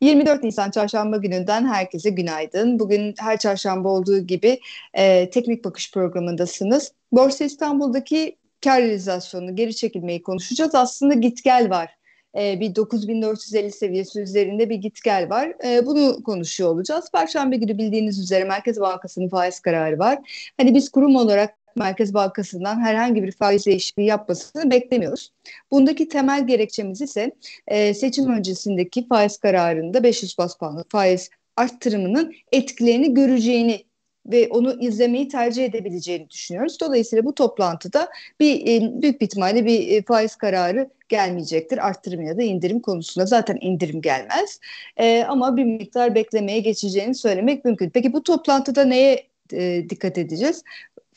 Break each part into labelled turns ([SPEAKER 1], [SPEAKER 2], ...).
[SPEAKER 1] 24 Nisan Çarşamba gününden herkese günaydın. Bugün her çarşamba olduğu gibi e, teknik bakış programındasınız. Borsa İstanbul'daki kar realizasyonu, geri çekilmeyi konuşacağız. Aslında git gel var. E, bir 9450 seviyesi üzerinde bir git gel var. E, bunu konuşuyor olacağız. Perşembe günü bildiğiniz üzere Merkez Bankası'nın faiz kararı var. Hani biz kurum olarak Merkez Bankası'ndan herhangi bir faiz değişikliği yapmasını beklemiyoruz. Bundaki temel gerekçemiz ise e, seçim öncesindeki faiz kararında 500 bas puanlık faiz arttırımının etkilerini göreceğini ve onu izlemeyi tercih edebileceğini düşünüyoruz. Dolayısıyla bu toplantıda bir e, büyük bir ihtimalle bir e, faiz kararı gelmeyecektir. Arttırım ya da indirim konusunda zaten indirim gelmez. E, ama bir miktar beklemeye geçeceğini söylemek mümkün. Peki bu toplantıda neye e, dikkat edeceğiz?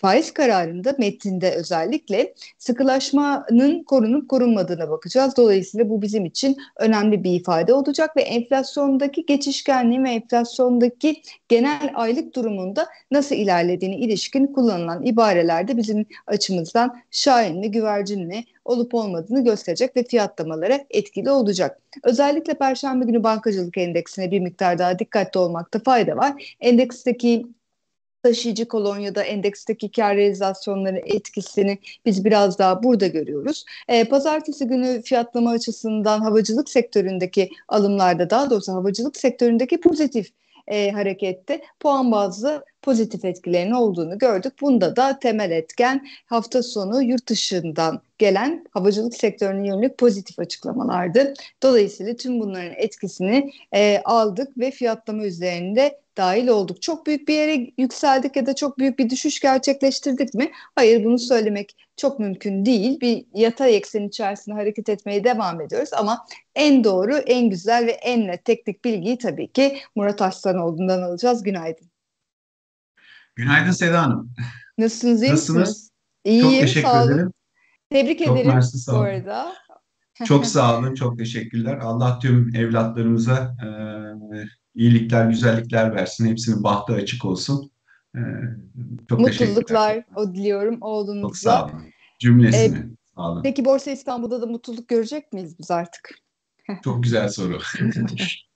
[SPEAKER 1] Faiz kararında metninde özellikle sıkılaşmanın korunup korunmadığına bakacağız. Dolayısıyla bu bizim için önemli bir ifade olacak ve enflasyondaki geçişkenliği ve enflasyondaki genel aylık durumunda nasıl ilerlediğini ilişkin kullanılan ibarelerde bizim açımızdan şahin mi güvercin mi olup olmadığını gösterecek ve fiyatlamalara etkili olacak. Özellikle Perşembe günü bankacılık endeksine bir miktar daha dikkatli olmakta fayda var. Endeksteki taşıyıcı kolonyada endeksteki kar realizasyonları etkisini biz biraz daha burada görüyoruz. E, pazartesi günü fiyatlama açısından havacılık sektöründeki alımlarda daha doğrusu havacılık sektöründeki pozitif e, harekette puan bazlı pozitif etkilerinin olduğunu gördük. Bunda da temel etken hafta sonu yurt dışından gelen havacılık sektörünün yönelik pozitif açıklamalardı. Dolayısıyla tüm bunların etkisini e, aldık ve fiyatlama üzerinde dahil olduk. Çok büyük bir yere yükseldik ya da çok büyük bir düşüş gerçekleştirdik mi? Hayır bunu söylemek çok mümkün değil. Bir yatay eksen içerisinde hareket etmeye devam ediyoruz ama en doğru, en güzel ve en net teknik bilgiyi tabii ki Murat Aslanoğlu'ndan alacağız. Günaydın.
[SPEAKER 2] Günaydın Seda Hanım.
[SPEAKER 1] Nasılsınız? Iyi
[SPEAKER 2] Nasılsınız?
[SPEAKER 1] misiniz? İyiyim,
[SPEAKER 2] çok teşekkür
[SPEAKER 1] sağ olun.
[SPEAKER 2] ederim.
[SPEAKER 1] Tebrik
[SPEAKER 2] çok
[SPEAKER 1] ederim
[SPEAKER 2] mersi, sağ
[SPEAKER 1] bu
[SPEAKER 2] olun.
[SPEAKER 1] arada.
[SPEAKER 2] çok sağ olun, çok teşekkürler. Allah tüm evlatlarımıza e, iyilikler, güzellikler versin. Hepsinin bahtı açık olsun. E,
[SPEAKER 1] çok Mutluluklar o diliyorum oğlunuzla.
[SPEAKER 2] Çok sağ olun. Cümlesine. Ee, sağ olun.
[SPEAKER 1] Peki Borsa İstanbul'da da mutluluk görecek miyiz biz artık?
[SPEAKER 2] Çok güzel soru.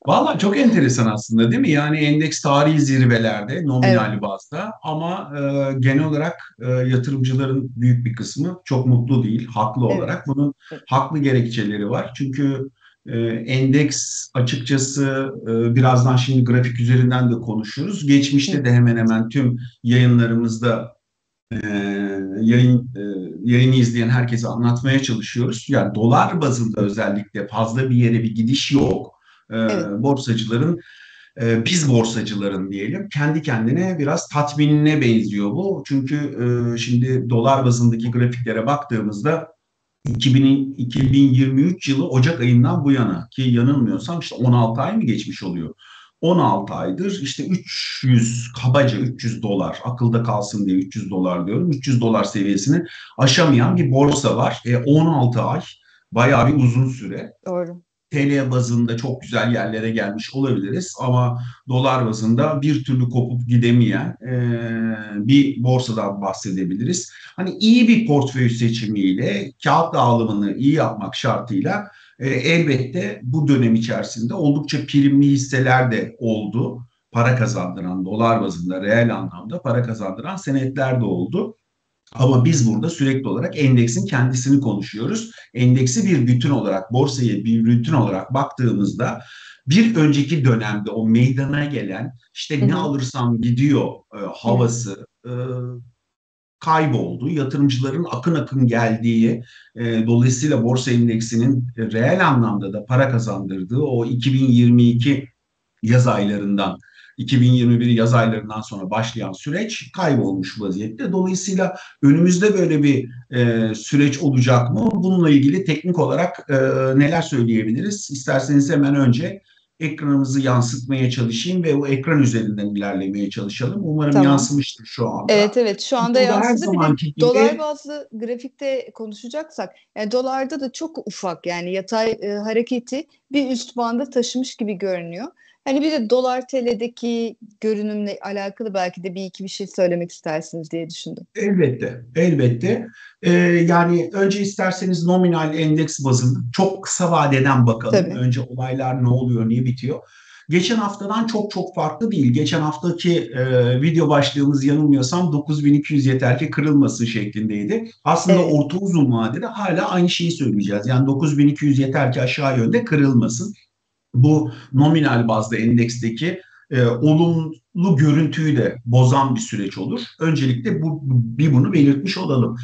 [SPEAKER 2] Valla çok enteresan aslında değil mi? Yani endeks tarihi zirvelerde nominal evet. bazda ama e, genel olarak e, yatırımcıların büyük bir kısmı çok mutlu değil, haklı evet. olarak. Bunun haklı gerekçeleri var. Çünkü e, endeks açıkçası e, birazdan şimdi grafik üzerinden de konuşuruz. Geçmişte de hemen hemen tüm yayınlarımızda e, yayın e, yayını izleyen herkese anlatmaya çalışıyoruz. Yani dolar bazında özellikle fazla bir yere bir gidiş yok. E, evet. Borsacıların e, biz borsacıların diyelim kendi kendine biraz tatminine benziyor bu. Çünkü e, şimdi dolar bazındaki grafiklere baktığımızda 2000, 2023 yılı Ocak ayından bu yana ki yanılmıyorsam işte 16 ay mı geçmiş oluyor. 16 aydır işte 300 kabaca 300 dolar akılda kalsın diye 300 dolar diyorum 300 dolar seviyesini aşamayan bir borsa var. E, 16 ay bayağı bir uzun süre.
[SPEAKER 1] Doğru.
[SPEAKER 2] TL bazında çok güzel yerlere gelmiş olabiliriz ama dolar bazında bir türlü kopup gidemeyen e, bir borsadan bahsedebiliriz. Hani iyi bir portföy seçimiyle kağıt dağılımını iyi yapmak şartıyla e, elbette bu dönem içerisinde oldukça primli hisseler de oldu. Para kazandıran, dolar bazında reel anlamda para kazandıran senetler de oldu. Ama biz burada sürekli olarak endeksin kendisini konuşuyoruz. Endeksi bir bütün olarak, borsaya bir bütün olarak baktığımızda bir önceki dönemde o meydana gelen işte ne alırsam gidiyor e, havası, e, kayboldu. Yatırımcıların akın akın geldiği, e, dolayısıyla borsa endeksinin reel anlamda da para kazandırdığı o 2022 yaz aylarından 2021 yaz aylarından sonra başlayan süreç kaybolmuş vaziyette. Dolayısıyla önümüzde böyle bir e, süreç olacak mı? Bununla ilgili teknik olarak e, neler söyleyebiliriz? İsterseniz hemen önce ekranımızı yansıtmaya çalışayım ve o ekran üzerinden ilerlemeye çalışalım. Umarım tamam. yansımıştır şu anda.
[SPEAKER 1] Evet evet şu anda Burada yansıdı. Bir gibi... dolar bazlı grafikte konuşacaksak yani dolarda da çok ufak yani yatay e, hareketi bir üst banda taşımış gibi görünüyor. Hani bir de dolar TL'deki görünümle alakalı belki de bir iki bir şey söylemek istersiniz diye düşündüm.
[SPEAKER 2] Elbette, elbette. Ee, yani önce isterseniz nominal endeks bazında çok kısa vadeden bakalım. Tabii. Önce olaylar ne oluyor, niye bitiyor. Geçen haftadan çok çok farklı değil. Geçen haftaki e, video başlığımız yanılmıyorsam 9200 yeter ki kırılması şeklindeydi. Aslında evet. orta uzun vadede hala aynı şeyi söyleyeceğiz. Yani 9200 yeter ki aşağı yönde kırılmasın. Bu nominal bazda endeksteki e, olumlu görüntüyü de bozan bir süreç olur. Öncelikle bu bir bunu belirtmiş olalım.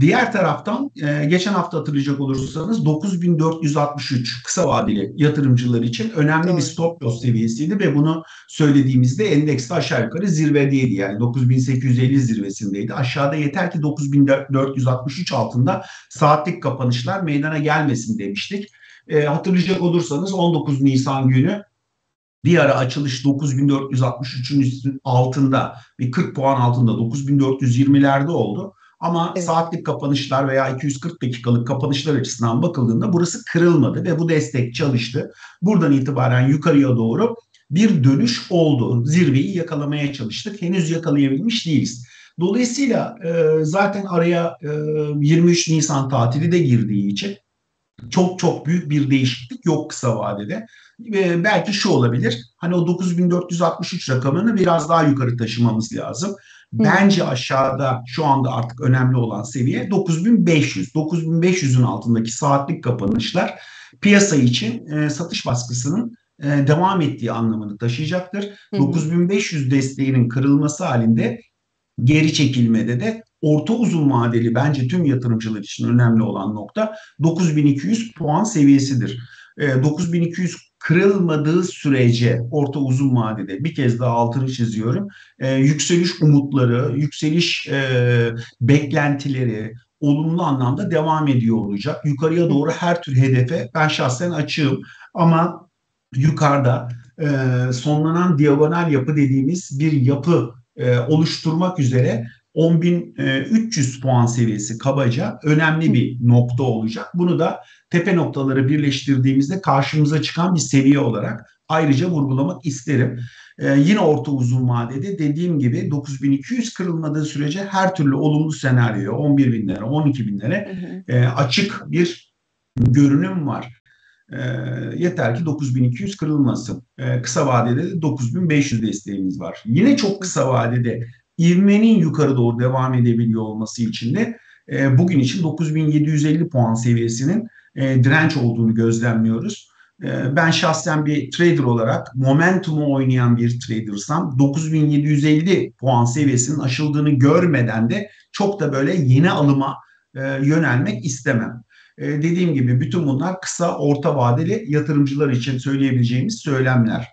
[SPEAKER 2] Diğer taraftan e, geçen hafta hatırlayacak olursanız 9463 kısa vadeli yatırımcılar için önemli Doğru. bir stop loss seviyesiydi ve bunu söylediğimizde endekste aşağı yukarı zirvedeydi. Yani 9850 zirvesindeydi. Aşağıda yeter ki 9463 altında saatlik kapanışlar meydana gelmesin demiştik. E, hatırlayacak olursanız 19 Nisan günü bir ara açılış 9463'ün altında bir 40 puan altında 9420'lerde oldu. Ama evet. saatlik kapanışlar veya 240 dakikalık kapanışlar açısından bakıldığında burası kırılmadı ve bu destek çalıştı. Buradan itibaren yukarıya doğru bir dönüş oldu. Zirveyi yakalamaya çalıştık. Henüz yakalayabilmiş değiliz. Dolayısıyla e, zaten araya e, 23 Nisan tatili de girdiği için çok çok büyük bir değişiklik yok kısa vadede. Ve belki şu olabilir. Hani o 9463 rakamını biraz daha yukarı taşımamız lazım. Bence aşağıda şu anda artık önemli olan seviye 9500. 9500'ün altındaki saatlik kapanışlar piyasa için e, satış baskısının e, devam ettiği anlamını taşıyacaktır. Hı hı. 9500 desteğinin kırılması halinde geri çekilmede de orta uzun vadeli bence tüm yatırımcılar için önemli olan nokta 9200 puan seviyesidir. 9200 e, kırılmadığı sürece orta uzun vadede bir kez daha altını çiziyorum. E, yükseliş umutları, yükseliş e, beklentileri olumlu anlamda devam ediyor olacak. Yukarıya doğru her tür hedefe ben şahsen açığım ama yukarıda e, sonlanan diagonal yapı dediğimiz bir yapı e, oluşturmak üzere 10.300 puan seviyesi kabaca önemli bir nokta olacak. Bunu da tepe noktaları birleştirdiğimizde karşımıza çıkan bir seviye olarak ayrıca vurgulamak isterim. Ee, yine orta uzun vadede dediğim gibi 9200 kırılmadığı sürece her türlü olumlu senaryo 11 binlere 12 binlere e, açık bir görünüm var. E, yeter ki 9200 kırılmasın. E, kısa vadede de 9500 desteğimiz var. Yine çok kısa vadede ivmenin yukarı doğru devam edebiliyor olması için de e, bugün için 9750 puan seviyesinin e, direnç olduğunu gözlemliyoruz. E, ben şahsen bir trader olarak momentumu oynayan bir tradersam 9750 puan seviyesinin aşıldığını görmeden de çok da böyle yeni alıma e, yönelmek istemem. E, dediğim gibi bütün bunlar kısa orta vadeli yatırımcılar için söyleyebileceğimiz söylemler.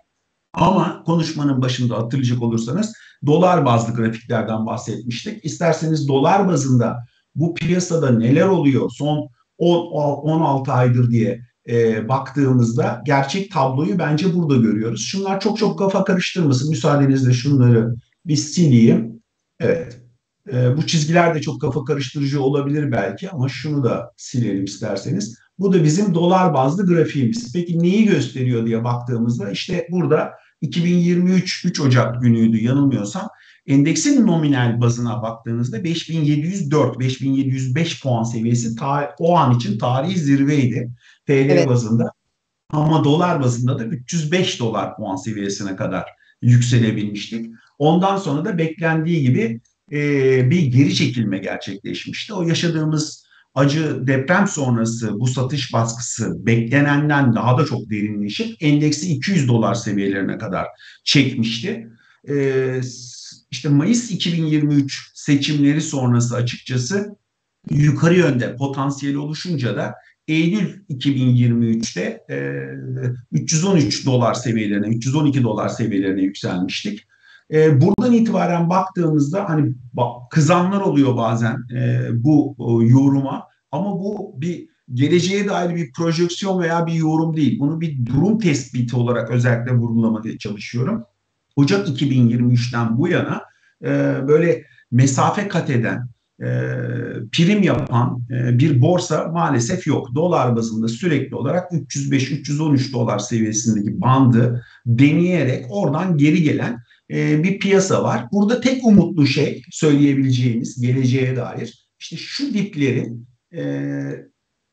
[SPEAKER 2] Ama konuşmanın başında hatırlayacak olursanız dolar bazlı grafiklerden bahsetmiştik. İsterseniz dolar bazında bu piyasada neler oluyor son 10, 16 aydır diye e, baktığımızda gerçek tabloyu bence burada görüyoruz. Şunlar çok çok kafa karıştırmasın. Müsaadenizle şunları bir sileyim. Evet. E, bu çizgiler de çok kafa karıştırıcı olabilir belki ama şunu da silelim isterseniz. Bu da bizim dolar bazlı grafiğimiz. Peki neyi gösteriyor diye baktığımızda işte burada 2023 3 Ocak günüydü yanılmıyorsam. Endeksin nominal bazına baktığınızda 5704, 5705 puan seviyesi o an için tarihi zirveydi TL evet. bazında. Ama dolar bazında da 305 dolar puan seviyesine kadar yükselebilmiştik. Ondan sonra da beklendiği gibi e, bir geri çekilme gerçekleşmişti. O yaşadığımız acı deprem sonrası bu satış baskısı beklenenden daha da çok derinleşip endeksi 200 dolar seviyelerine kadar çekmişti. Ee, işte Mayıs 2023 seçimleri sonrası açıkçası yukarı yönde potansiyeli oluşunca da Eylül 2023'te e, 313 dolar seviyelerine, 312 dolar seviyelerine yükselmiştik. E, buradan itibaren baktığımızda hani kızanlar oluyor bazen e, bu e, yoruma ama bu bir geleceğe dair bir projeksiyon veya bir yorum değil. Bunu bir durum tespiti olarak özellikle vurgulamaya çalışıyorum. Ocak 2023'ten bu yana e, böyle mesafe kat eden, e, prim yapan e, bir borsa maalesef yok. Dolar bazında sürekli olarak 305-313 dolar seviyesindeki bandı deneyerek oradan geri gelen e, bir piyasa var. Burada tek umutlu şey söyleyebileceğimiz geleceğe dair işte şu diplerin e,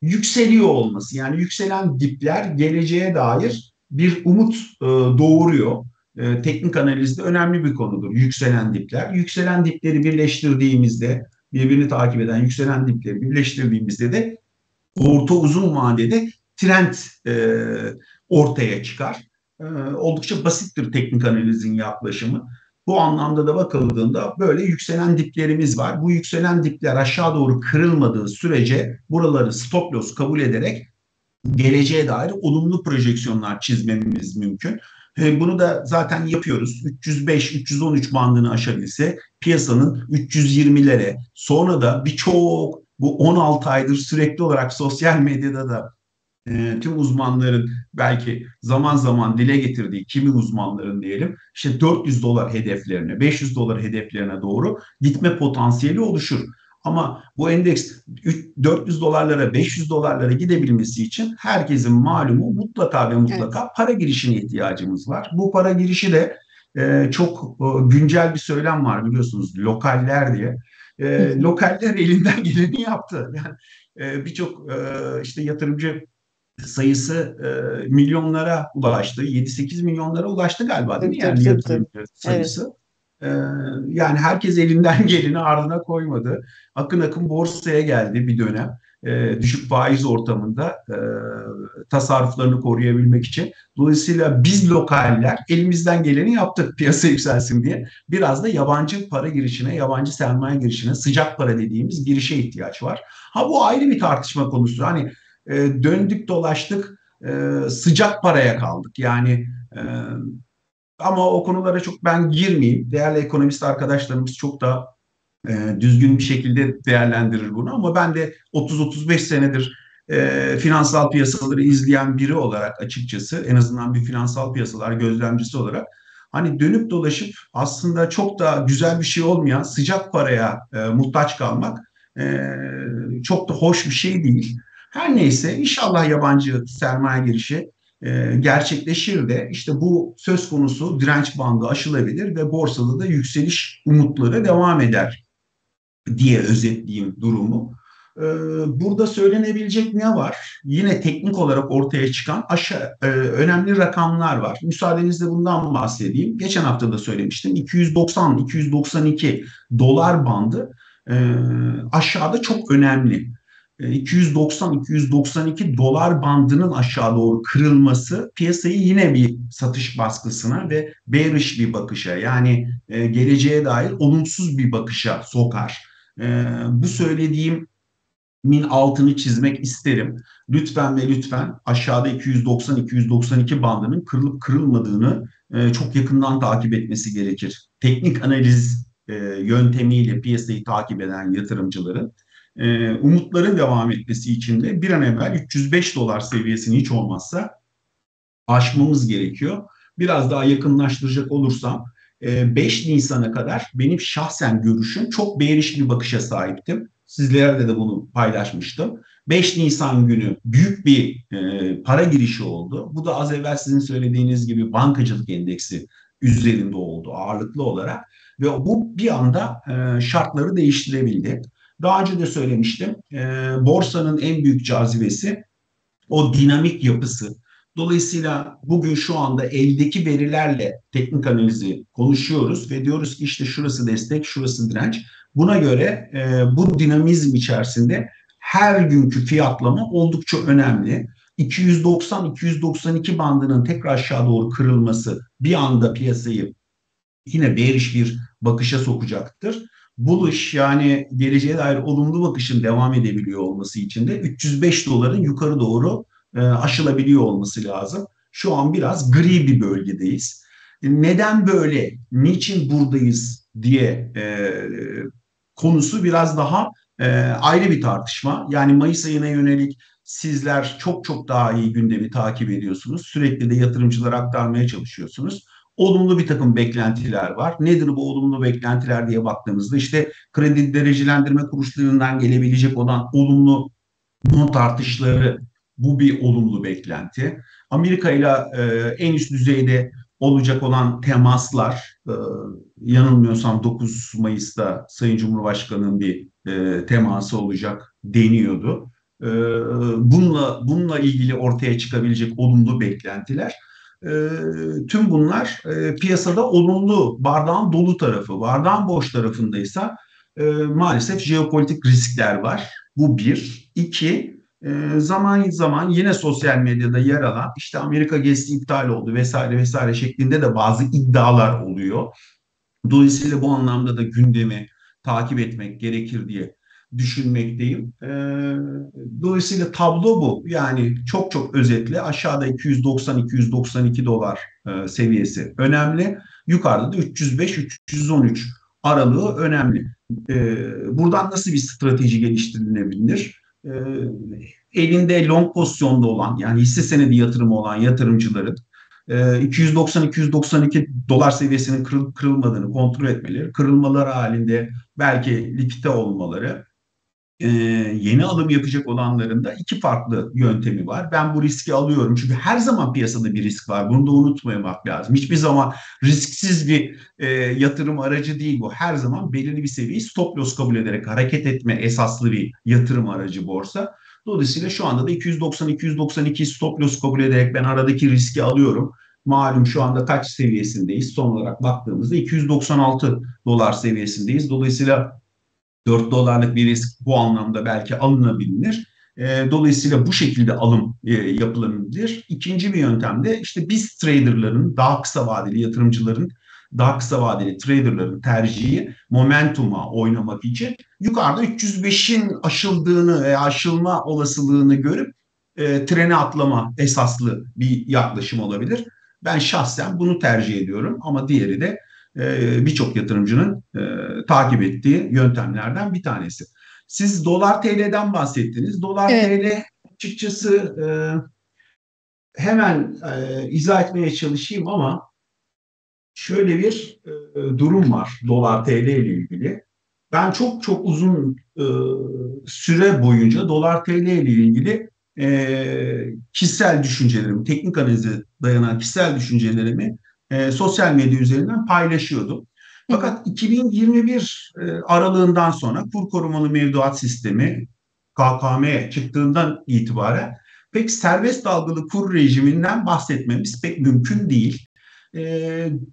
[SPEAKER 2] yükseliyor olması. Yani yükselen dipler geleceğe dair bir umut e, doğuruyor. E, teknik analizde önemli bir konudur yükselen dipler. Yükselen dipleri birleştirdiğimizde birbirini takip eden yükselen dipleri birleştirdiğimizde de orta uzun vadede trend e, ortaya çıkar. E, oldukça basittir teknik analizin yaklaşımı. Bu anlamda da bakıldığında böyle yükselen diplerimiz var. Bu yükselen dipler aşağı doğru kırılmadığı sürece buraları stop loss kabul ederek geleceğe dair olumlu projeksiyonlar çizmemiz mümkün. E, bunu da zaten yapıyoruz. 305-313 bandını aşabilse piyasanın 320'lere sonra da birçok bu 16 aydır sürekli olarak sosyal medyada da e, tüm uzmanların belki zaman zaman dile getirdiği kimi uzmanların diyelim işte 400 dolar hedeflerine 500 dolar hedeflerine doğru gitme potansiyeli oluşur. Ama bu endeks 400 dolarlara 500 dolarlara gidebilmesi için herkesin malumu mutlaka ve mutlaka evet. para girişine ihtiyacımız var. Bu para girişi de e, çok e, güncel bir söylem var biliyorsunuz lokaller diye. E, lokaller elinden geleni yaptı. Yani e, birçok e, işte yatırımcı sayısı e, milyonlara ulaştı. 7-8 milyonlara ulaştı galiba değil mi? Yani yatırımcı sayısı. Evet. Ee, yani herkes elinden geleni ardına koymadı. Akın akın borsaya geldi bir dönem. E, düşük faiz ortamında e, tasarruflarını koruyabilmek için. Dolayısıyla biz lokaller elimizden geleni yaptık piyasa yükselsin diye. Biraz da yabancı para girişine, yabancı sermaye girişine, sıcak para dediğimiz girişe ihtiyaç var. Ha bu ayrı bir tartışma konusu. Hani e, döndük dolaştık e, sıcak paraya kaldık. Yani e, ama o konulara çok ben girmeyeyim. Değerli ekonomist arkadaşlarımız çok da e, düzgün bir şekilde değerlendirir bunu. Ama ben de 30-35 senedir e, finansal piyasaları izleyen biri olarak açıkçası en azından bir finansal piyasalar gözlemcisi olarak hani dönüp dolaşıp aslında çok da güzel bir şey olmayan sıcak paraya e, muhtaç kalmak e, çok da hoş bir şey değil. Her neyse inşallah yabancı sermaye girişi e, gerçekleşir de işte bu söz konusu direnç bandı aşılabilir ve borsada da yükseliş umutları devam eder diye özetleyeyim durumu. E, burada söylenebilecek ne var? Yine teknik olarak ortaya çıkan aşağı, e, önemli rakamlar var. Müsaadenizle bundan bahsedeyim. Geçen hafta da söylemiştim. 290-292 dolar bandı aşağıda çok önemli. 290-292 dolar bandının aşağı doğru kırılması piyasayı yine bir satış baskısına ve bearish bir bakışa yani e, geleceğe dair olumsuz bir bakışa sokar. E, bu söylediğim min altını çizmek isterim. Lütfen ve lütfen aşağıda 290-292 bandının kırılıp kırılmadığını e, çok yakından takip etmesi gerekir. Teknik analiz yöntemiyle piyasayı takip eden yatırımcıların e, umutların devam etmesi için de bir an evvel 305 dolar seviyesini hiç olmazsa aşmamız gerekiyor. Biraz daha yakınlaştıracak olursam 5 e, Nisan'a kadar benim şahsen görüşüm çok beğeniş bir bakışa sahiptim. Sizlerle de bunu paylaşmıştım. 5 Nisan günü büyük bir e, para girişi oldu. Bu da az evvel sizin söylediğiniz gibi bankacılık endeksi üzerinde oldu ağırlıklı olarak. Ve bu bir anda e, şartları değiştirebildi. Daha önce de söylemiştim. E, borsanın en büyük cazibesi o dinamik yapısı. Dolayısıyla bugün şu anda eldeki verilerle teknik analizi konuşuyoruz ve diyoruz ki işte şurası destek, şurası direnç. Buna göre e, bu dinamizm içerisinde her günkü fiyatlama oldukça önemli. 290-292 bandının tekrar aşağı doğru kırılması bir anda piyasayı yine bearish bir bakışa sokacaktır bullish yani geleceğe dair olumlu bakışın devam edebiliyor olması için de 305 doların yukarı doğru e, aşılabiliyor olması lazım. Şu an biraz gri bir bölgedeyiz. Neden böyle, niçin buradayız diye e, konusu biraz daha e, ayrı bir tartışma. Yani Mayıs ayına yönelik sizler çok çok daha iyi gündemi takip ediyorsunuz. Sürekli de yatırımcılara aktarmaya çalışıyorsunuz. Olumlu bir takım beklentiler var. Nedir bu olumlu beklentiler diye baktığımızda işte kredi derecelendirme kuruluşlarından gelebilecek olan olumlu not artışları bu bir olumlu beklenti. Amerika ile e, en üst düzeyde olacak olan temaslar e, yanılmıyorsam 9 Mayıs'ta Sayın Cumhurbaşkanı'nın bir e, teması olacak deniyordu. E, bununla bununla ilgili ortaya çıkabilecek olumlu beklentiler e, tüm bunlar e, piyasada olumlu bardağın dolu tarafı. Bardağın boş tarafındaysa e, maalesef jeopolitik riskler var. Bu bir. İki, e, zaman zaman yine sosyal medyada yer alan işte Amerika gezisi iptal oldu vesaire vesaire şeklinde de bazı iddialar oluyor. Dolayısıyla bu anlamda da gündemi takip etmek gerekir diye düşünmekteyim. E, dolayısıyla tablo bu. Yani çok çok özetle aşağıda 290-292 dolar e, seviyesi önemli. Yukarıda da 305-313 aralığı önemli. E, buradan nasıl bir strateji geliştirilebilir? E, elinde long pozisyonda olan yani hisse senedi yatırımı olan yatırımcıların 290-292 dolar seviyesinin kırıl, kırılmadığını kontrol etmeleri, kırılmaları halinde belki likite olmaları e, yeni alım yapacak olanların da iki farklı yöntemi var. Ben bu riski alıyorum çünkü her zaman piyasada bir risk var. Bunu da unutmamak lazım. Hiçbir zaman risksiz bir e, yatırım aracı değil bu. Her zaman belirli bir seviyeyi stop loss kabul ederek hareket etme esaslı bir yatırım aracı borsa. Dolayısıyla şu anda da 290-292 stop loss kabul ederek ben aradaki riski alıyorum. Malum şu anda kaç seviyesindeyiz? Son olarak baktığımızda 296 dolar seviyesindeyiz. Dolayısıyla 4 dolarlık bir risk bu anlamda belki alınabilir. E, dolayısıyla bu şekilde alım e, yapılabilir. İkinci bir yöntem de işte biz traderların, daha kısa vadeli yatırımcıların, daha kısa vadeli traderların tercihi momentuma oynamak için yukarıda 305'in aşıldığını veya aşılma olasılığını görüp e, trene atlama esaslı bir yaklaşım olabilir. Ben şahsen bunu tercih ediyorum ama diğeri de e, birçok yatırımcının e, takip ettiği yöntemlerden bir tanesi. Siz dolar TL'den bahsettiniz. Dolar evet. TL açıkçası e, hemen e, izah etmeye çalışayım ama şöyle bir e, durum var dolar TL ile ilgili. Ben çok çok uzun e, süre boyunca dolar TL ile ilgili e, kişisel düşüncelerimi, teknik analize dayanan kişisel düşüncelerimi e, sosyal medya üzerinden paylaşıyordum. Fakat 2021 e, aralığından sonra kur korumalı mevduat sistemi KKM çıktığından itibaren pek serbest dalgalı kur rejiminden bahsetmemiz pek mümkün değil. E,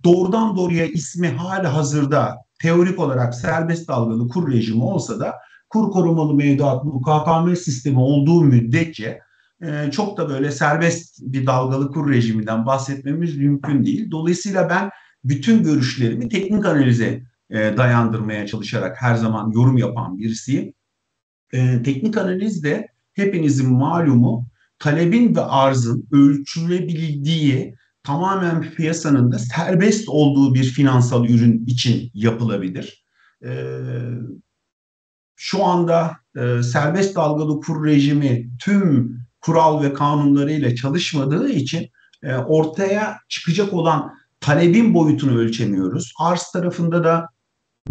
[SPEAKER 2] doğrudan doğruya ismi hali hazırda teorik olarak serbest dalgalı kur rejimi olsa da kur korumalı mevduat bu KKM sistemi olduğu müddetçe e, çok da böyle serbest bir dalgalı kur rejiminden bahsetmemiz mümkün değil. Dolayısıyla ben bütün görüşlerimi teknik analize e, dayandırmaya çalışarak her zaman yorum yapan birisiyim. E, teknik analiz de hepinizin malumu talebin ve arzın ölçülebildiği tamamen piyasanın da serbest olduğu bir finansal ürün için yapılabilir. E, şu anda e, serbest dalgalı kur rejimi tüm kural ve kanunlarıyla çalışmadığı için e, ortaya çıkacak olan talebin boyutunu ölçemiyoruz. Arz tarafında da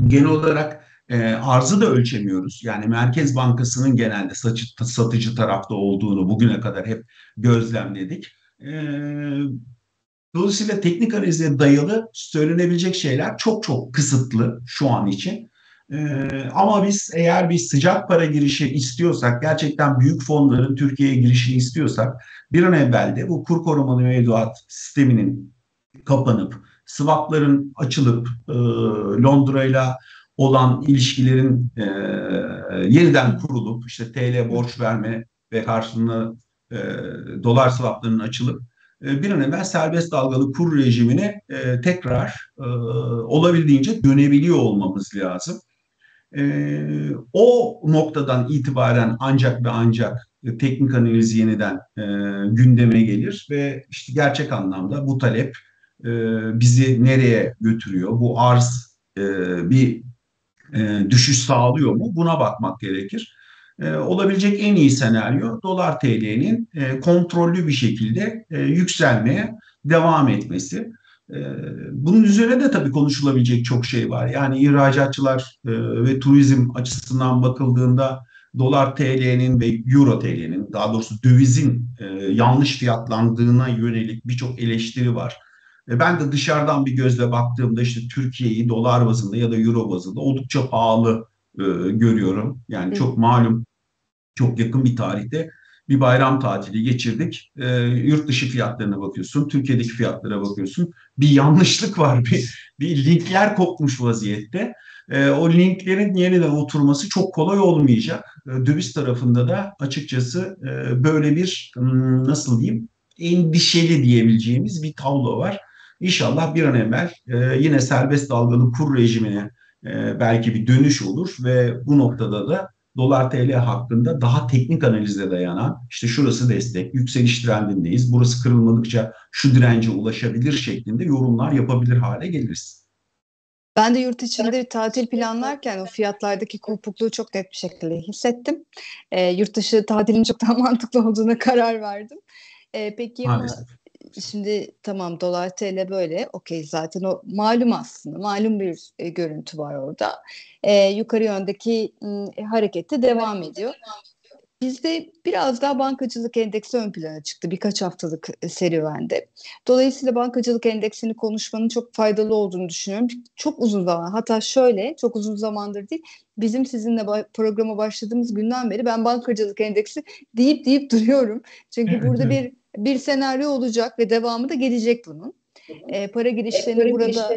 [SPEAKER 2] genel olarak e, arzı da ölçemiyoruz. Yani Merkez Bankası'nın genelde satıcı, satıcı tarafta olduğunu bugüne kadar hep gözlemledik. E, dolayısıyla teknik analize dayalı söylenebilecek şeyler çok çok kısıtlı şu an için. Ee, ama biz eğer bir sıcak para girişi istiyorsak, gerçekten büyük fonların Türkiye'ye girişini istiyorsak bir an evvel bu kur korumalı mevduat sisteminin kapanıp, swapların açılıp e, Londra ile olan ilişkilerin e, yeniden kurulup işte TL borç verme ve karşılığında e, dolar swaplarının açılıp e, bir an evvel serbest dalgalı kur rejimine e, tekrar e, olabildiğince dönebiliyor olmamız lazım. E, o noktadan itibaren ancak ve ancak teknik analiz yeniden e, gündeme gelir ve işte gerçek anlamda bu talep e, bizi nereye götürüyor? Bu arz e, bir e, düşüş sağlıyor mu? Buna bakmak gerekir. E, olabilecek en iyi senaryo dolar TL'nin e, kontrollü bir şekilde e, yükselmeye devam etmesi. E, bunun üzerine de tabii konuşulabilecek çok şey var. Yani ihracatçılar e, ve turizm açısından bakıldığında dolar TL'nin ve euro TL'nin daha doğrusu dövizin e, yanlış fiyatlandığına yönelik birçok eleştiri var. E, ben de dışarıdan bir gözle baktığımda işte Türkiye'yi dolar bazında ya da euro bazında oldukça pahalı görüyorum. Yani çok malum çok yakın bir tarihte bir bayram tatili geçirdik. E, yurt dışı fiyatlarına bakıyorsun, Türkiye'deki fiyatlara bakıyorsun. Bir yanlışlık var, bir, bir linkler kopmuş vaziyette. E, o linklerin yeniden oturması çok kolay olmayacak. E, döviz tarafında da açıkçası e, böyle bir nasıl diyeyim endişeli diyebileceğimiz bir tablo var. İnşallah bir an evvel e, yine serbest dalgalı kur rejimine e, belki bir dönüş olur ve bu noktada da dolar TL hakkında daha teknik analize dayanan işte şurası destek, yükseliş trendindeyiz, burası kırılmadıkça şu dirence ulaşabilir şeklinde yorumlar yapabilir hale geliriz.
[SPEAKER 1] Ben de yurt içinde bir tatil planlarken o fiyatlardaki kopukluğu çok net bir şekilde hissettim. E, yurt dışı tatilin çok daha mantıklı olduğuna karar verdim. E, peki Maalesef. ama şimdi tamam dolar TL böyle okey zaten o malum aslında malum bir e, görüntü var orada. E, yukarı yöndeki e, harekette devam ediyor. Bizde biraz daha bankacılık endeksi ön plana çıktı birkaç haftalık e, serüvende. Dolayısıyla bankacılık endeksini konuşmanın çok faydalı olduğunu düşünüyorum. Çok uzun zaman hatta şöyle çok uzun zamandır değil bizim sizinle programa başladığımız günden beri ben bankacılık endeksi deyip deyip duruyorum. Çünkü evet, burada evet. bir bir senaryo olacak ve devamı da gelecek bunun. E, para girişlerinin burada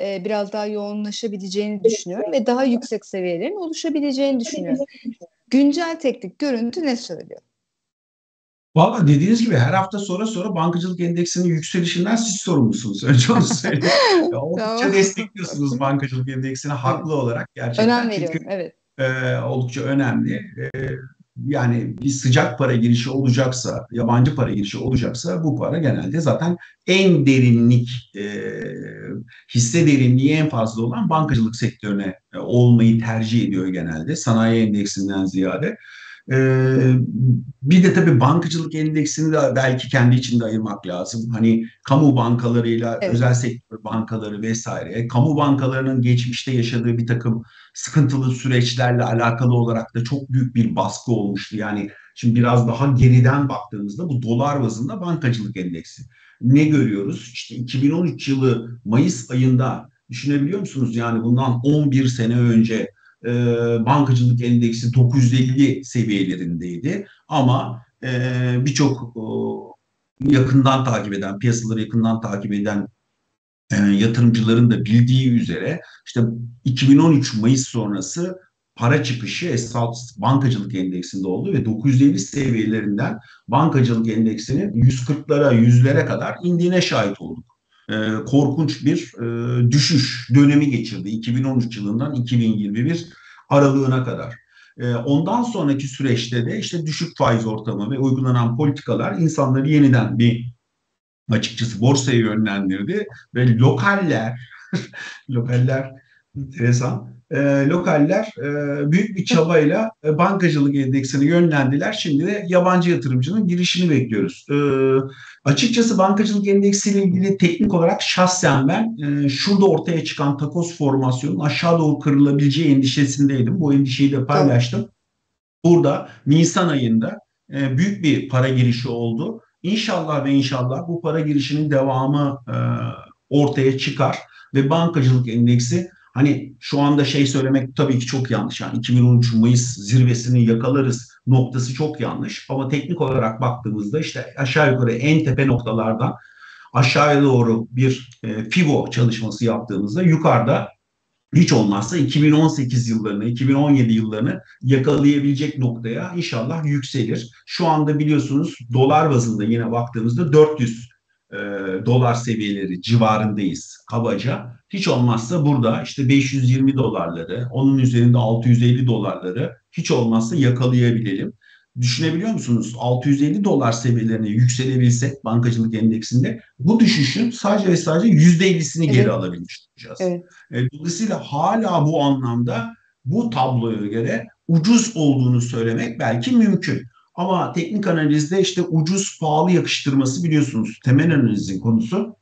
[SPEAKER 1] e, biraz daha yoğunlaşabileceğini düşünüyorum ve daha yüksek seviyelerin oluşabileceğini düşünüyorum. Güncel teknik görüntü ne söylüyor?
[SPEAKER 2] Valla dediğiniz gibi her hafta sonra sonra bankacılık endeksinin yükselişinden siz sorumlusunuz. Önce onu söyleyeyim. oldukça tamam. destekliyorsunuz bankacılık endeksini haklı olarak gerçekten.
[SPEAKER 1] Önem veriyorum,
[SPEAKER 2] Çünkü,
[SPEAKER 1] evet.
[SPEAKER 2] E, oldukça önemli. E, yani bir sıcak para girişi olacaksa, yabancı para girişi olacaksa bu para genelde zaten en derinlik, e, hisse derinliği en fazla olan bankacılık sektörüne e, olmayı tercih ediyor genelde sanayi endeksinden ziyade. Ee, bir de tabii bankacılık endeksini de belki kendi içinde ayırmak lazım. Hani kamu bankalarıyla evet. özel sektör bankaları vesaire. Kamu bankalarının geçmişte yaşadığı bir takım sıkıntılı süreçlerle alakalı olarak da çok büyük bir baskı olmuştu. Yani şimdi biraz daha geriden baktığımızda bu dolar bazında bankacılık endeksi. Ne görüyoruz? İşte 2013 yılı Mayıs ayında düşünebiliyor musunuz? Yani bundan 11 sene önce e, bankacılık endeksi 950 seviyelerindeydi. Ama e, birçok yakından takip eden, piyasaları yakından takip eden e, yatırımcıların da bildiği üzere işte 2013 Mayıs sonrası para çıkışı esas bankacılık endeksinde oldu ve 950 seviyelerinden bankacılık endeksinin 140'lara, 100'lere kadar indiğine şahit olduk. E, korkunç bir e, düşüş dönemi geçirdi 2013 yılından 2021 aralığına kadar. E, ondan sonraki süreçte de işte düşük faiz ortamı ve uygulanan politikalar insanları yeniden bir açıkçası borsaya yönlendirdi ve lokaller lokaller enteresan e, lokaller e, büyük bir çabayla e, bankacılık endeksine yönlendiler. Şimdi de yabancı yatırımcının girişini bekliyoruz. E, açıkçası bankacılık endeksiyle ilgili teknik olarak şahsen ben e, şurada ortaya çıkan takoz formasyonun aşağı doğru kırılabileceği endişesindeydim. Bu endişeyi de paylaştım. Burada Nisan ayında e, büyük bir para girişi oldu. İnşallah ve inşallah bu para girişinin devamı e, ortaya çıkar ve bankacılık endeksi Hani şu anda şey söylemek tabii ki çok yanlış. Yani 2013 Mayıs zirvesini yakalarız noktası çok yanlış. Ama teknik olarak baktığımızda işte aşağı yukarı en tepe noktalardan aşağıya doğru bir e, FIBO çalışması yaptığımızda yukarıda hiç olmazsa 2018 yıllarını, 2017 yıllarını yakalayabilecek noktaya inşallah yükselir. Şu anda biliyorsunuz dolar bazında yine baktığımızda 400 e, dolar seviyeleri civarındayız kabaca. Hiç olmazsa burada işte 520 dolarları, onun üzerinde 650 dolarları hiç olmazsa yakalayabilelim. Düşünebiliyor musunuz? 650 dolar seviyelerine yükselebilsek bankacılık endeksinde bu düşüşün sadece ve sadece %50'sini evet. geri alabilmiş olacağız. Evet. E, dolayısıyla hala bu anlamda bu tabloya göre ucuz olduğunu söylemek belki mümkün. Ama teknik analizde işte ucuz pahalı yakıştırması biliyorsunuz temel analizin konusu.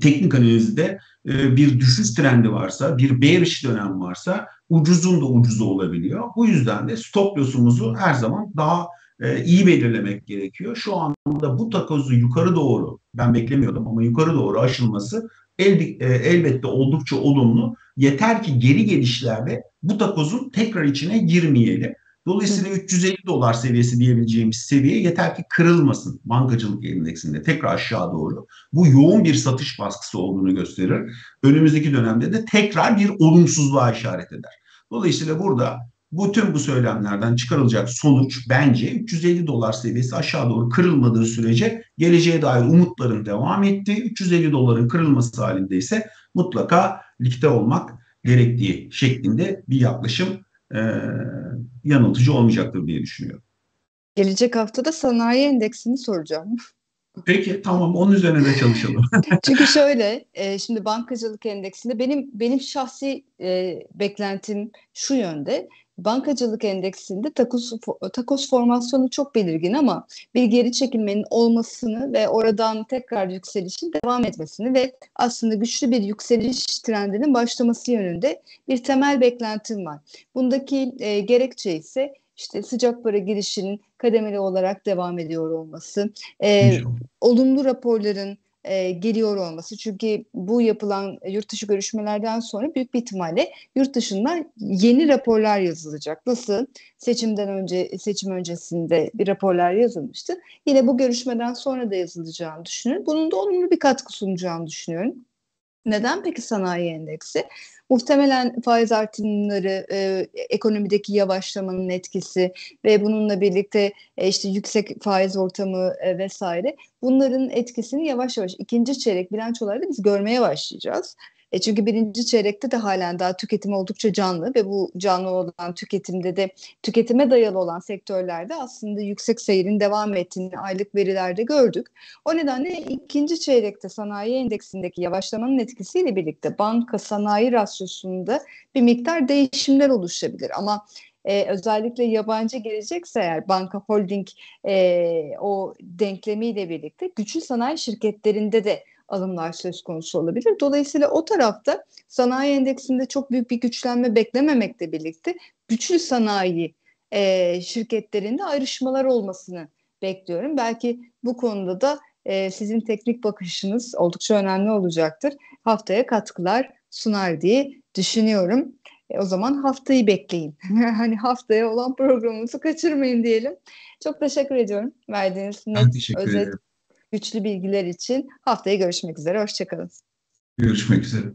[SPEAKER 2] Teknik analizde e, bir düşüş trendi varsa, bir bearish dönem varsa ucuzun da ucuzu olabiliyor. Bu yüzden de stop loss'umuzu her zaman daha e, iyi belirlemek gerekiyor. Şu anda bu takozu yukarı doğru, ben beklemiyordum ama yukarı doğru aşılması e, elbette oldukça olumlu. Yeter ki geri gelişlerde bu takozun tekrar içine girmeyelim. Dolayısıyla 350 dolar seviyesi diyebileceğimiz seviye yeter ki kırılmasın bankacılık endeksinde tekrar aşağı doğru. Bu yoğun bir satış baskısı olduğunu gösterir. Önümüzdeki dönemde de tekrar bir olumsuzluğa işaret eder. Dolayısıyla burada bu tüm bu söylemlerden çıkarılacak sonuç bence 350 dolar seviyesi aşağı doğru kırılmadığı sürece geleceğe dair umutların devam ettiği 350 doların kırılması halinde ise mutlaka likte olmak gerektiği şeklinde bir yaklaşım e, yanıltıcı olmayacaktır diye düşünüyorum.
[SPEAKER 1] Gelecek haftada sanayi endeksini soracağım.
[SPEAKER 2] Peki tamam onun üzerine de çalışalım.
[SPEAKER 1] Çünkü şöyle e, şimdi bankacılık endeksinde benim benim şahsi e, beklentim şu yönde. Bankacılık endeksinde takos, takos formasyonu çok belirgin ama bir geri çekilmenin olmasını ve oradan tekrar yükselişin devam etmesini ve aslında güçlü bir yükseliş trendinin başlaması yönünde bir temel beklentim var. Bundaki e, gerekçe ise işte sıcak para girişinin kademeli olarak devam ediyor olması, e, olumlu raporların e, geliyor olması. Çünkü bu yapılan yurt dışı görüşmelerden sonra büyük bir ihtimalle yurt dışından yeni raporlar yazılacak. Nasıl seçimden önce seçim öncesinde bir raporlar yazılmıştı. Yine bu görüşmeden sonra da yazılacağını düşünüyorum. Bunun da olumlu bir katkı sunacağını düşünüyorum. Neden peki sanayi endeksi? Muhtemelen faiz artımları, e, ekonomideki yavaşlamanın etkisi ve bununla birlikte e, işte yüksek faiz ortamı e, vesaire bunların etkisini yavaş yavaş ikinci çeyrek bilançolarda biz görmeye başlayacağız. E çünkü birinci çeyrekte de halen daha tüketim oldukça canlı ve bu canlı olan tüketimde de tüketime dayalı olan sektörlerde aslında yüksek seyrin devam ettiğini aylık verilerde gördük. O nedenle ikinci çeyrekte sanayi endeksindeki yavaşlamanın etkisiyle birlikte banka sanayi rasyosunda bir miktar değişimler oluşabilir ama e, özellikle yabancı gelecekse eğer banka holding e, o denklemiyle birlikte güçlü sanayi şirketlerinde de alımlar söz konusu olabilir. Dolayısıyla o tarafta sanayi endeksinde çok büyük bir güçlenme beklememekle birlikte güçlü sanayi e, şirketlerinde ayrışmalar olmasını bekliyorum. Belki bu konuda da e, sizin teknik bakışınız oldukça önemli olacaktır. Haftaya katkılar sunar diye düşünüyorum. E, o zaman haftayı bekleyin. hani haftaya olan programımızı kaçırmayın diyelim. Çok teşekkür ediyorum verdiğiniz net, özet, ederim güçlü bilgiler için haftaya görüşmek üzere. Hoşçakalın.
[SPEAKER 2] Görüşmek üzere.